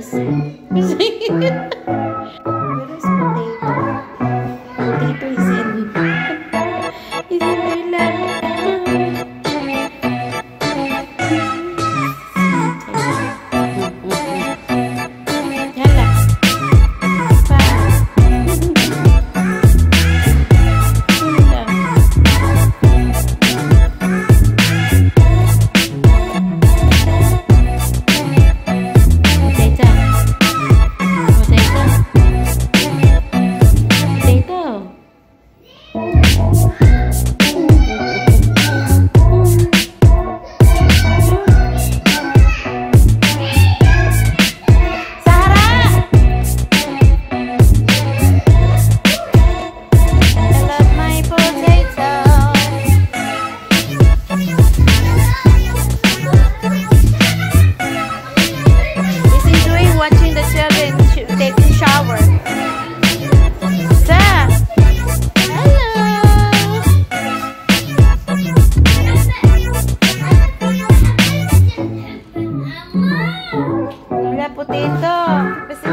promise. Wala potato. Kasi